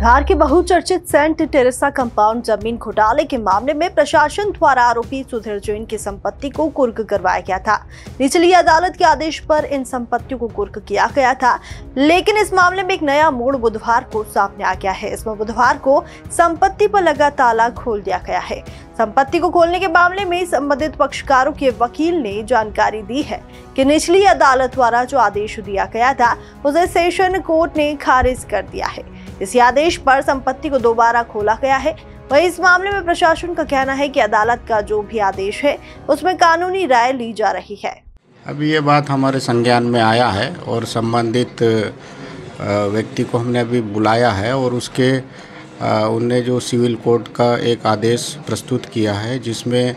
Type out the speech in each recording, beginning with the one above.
धार के बहुचर्चित Saint Teresa compound ज़मीन घोटाले के मामले में प्रशासन द्वारा आरोपी सुधीर जैन की संपत्ति को कुर्क करवाया गया था। निचली अदालत के आदेश पर इन संपत्तियों को कुर्क किया गया था। लेकिन इस मामले में एक नया मोड़ बुधवार को सामने आ गया है। इसमें बुधवार को संपत्ति पर लगा ताला खोल दिया गया है। संपत्ति को खोलने के मामले में संबंधित पक्षकारों के वकील ने जानकारी दी है कि निचली अदालत द्वारा जो आदेश दिया गया था, उसे सेशन कोर्ट ने खारिज कर दिया है। इसी आदेश पर संपत्ति को दोबारा खोला गया है। वही इस मामले में प्रशासन का कहना है कि अदालत का जो भी आदेश है, उसमें कानूनी राय ली जा रही है। अभी ये बात हमारे संज्ञान में आया है और संबंधित व्यक्ति को हमने अभी बुलाया है और उसके उनने जो सिविल कोर्ट का एक आदेश प्रस्तुत किया है, जिसमें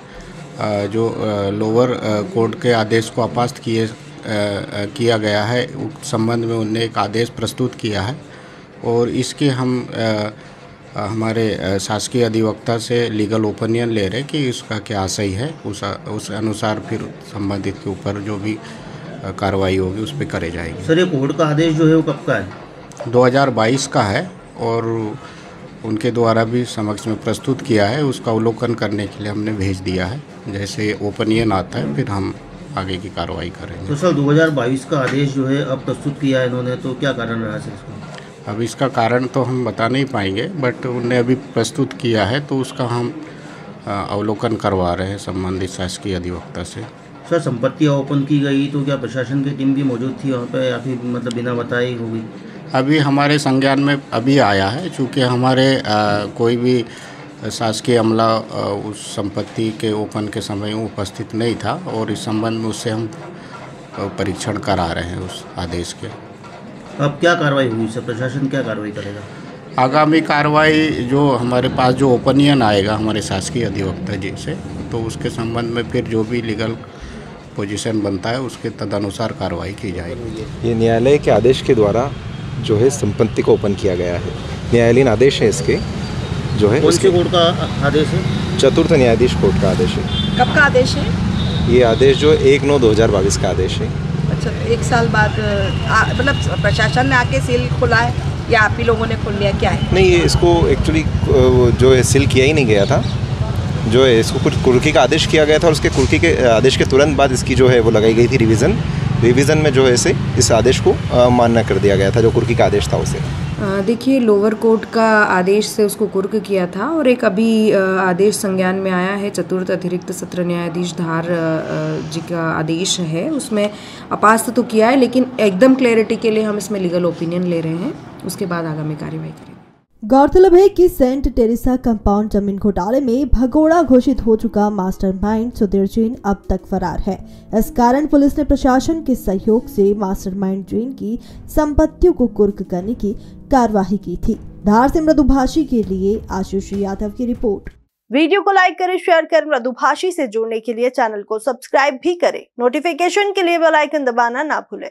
जो लोअर कोर्ट के आदेश को अपास्त किए किया गया है, उस संबंध में उनने एक आदेश प्रस्तुत किया है। और इसके हम आ, हमारे शासकीय अधिवक्ता से लीगल ओपिनियन ले रहे कि इसका क्या सही है। उस उस अनुसार फिर संबंधित के ऊपर जो भी कार्रवाई होगी उस पर करे जाएगी। सर ये कोर्ट का आदेश जो है वो कब का है? 2022 का है और उनके द्वारा भी समक्ष में प्रस्तुत किया है। उसका अवलोकन करने के लिए हमने भेज दिया है। जैसे ओपिनियन आता है फिर हम आगे की कार्रवाई करेंगे। तो सर 2022 का आदेश जो है अब प्रस्तुत किया है इन्होंने तो क्या कारण रहा सर इसका अब इसका कारण तो हम बता नहीं पाएँगे बट उनने अभी प्रस्तुत किया है तो उसका हम अवलोकन करवा रहे हैं संबंधित शासकीय अधिवक्ता से। सर संपत्ति ओपन की गई तो क्या प्रशासन की टीम भी मौजूद थी वहाँ पे? या फिर मतलब बिना बताई होगी? अभी हमारे संज्ञान में अभी आया है चूँकि हमारे आ, कोई भी शासकीय अमला उस संपत्ति के ओपन के समय उपस्थित नहीं था और इस संबंध में उससे हम परीक्षण करा रहे हैं उस आदेश के। अब क्या कार्रवाई हुई सर? प्रशासन क्या कार्रवाई करेगा? आगामी कार्रवाई जो हमारे पास जो ओपिनियन आएगा हमारे शासकीय अधिवक्ता जी से तो उसके संबंध में फिर जो भी लीगल पोजीशन बनता है उसके तदनुसार कार्रवाई की जाएगी। ये न्यायालय के आदेश के द्वारा जो है संपत्ति को ओपन किया गया है। न्यायालयीन आदेश है इसके जो है उसके कोर्ट का आदेश है? चतुर्थ न्यायाधीश कोर्ट का आदेश है। कब का आदेश है? ये आदेश जो एक नौ दो हज़ार बाईस का आदेश है। एक साल बाद मतलब प्रशासन ने आके सील खोला है या आप ही लोगों ने खोल लिया, क्या है? नहीं, ये इसको एक्चुअली जो है सील किया ही नहीं गया था। जो है इसको कुछ कुर्की का आदेश किया गया था और उसके कुर्की के आदेश के तुरंत बाद इसकी जो है वो लगाई गई थी रिवीजन रिवीजन में जो है इसे, इस आदेश को मानना कर दिया गया था, जो कुर्की का आदेश था उसे। देखिए, लोअर कोर्ट का आदेश से उसको कुर्क किया था और एक अभी आदेश संज्ञान में आया है, चतुर्थ अतिरिक्त सत्र न्यायाधीश धार जी का आदेश है। उसमें अपास्त तो किया है, लेकिन एकदम क्लैरिटी के लिए हम इसमें लीगल ओपिनियन ले रहे हैं। उसके बाद आगामी कार्यवाही करेंगे। गौरतलब है कि सेंट टेरेसा कंपाउंड ज़मीन घोटाले में भगोड़ा घोषित हो चुका मास्टरमाइंड सुधीर जैन अब तक फरार है। इस कारण पुलिस ने प्रशासन के सहयोग से मास्टरमाइंड जैन की संपत्तियों को कुर्क करने की कार्यवाही की थी। धार से मृदुभाषी के लिए आशीष यादव की रिपोर्ट। वीडियो को लाइक करें, शेयर कर, मृदुभाषी से जुड़ने के लिए चैनल को सब्सक्राइब भी करें। नोटिफिकेशन के लिए बेल आइकन दबाना ना भूलें।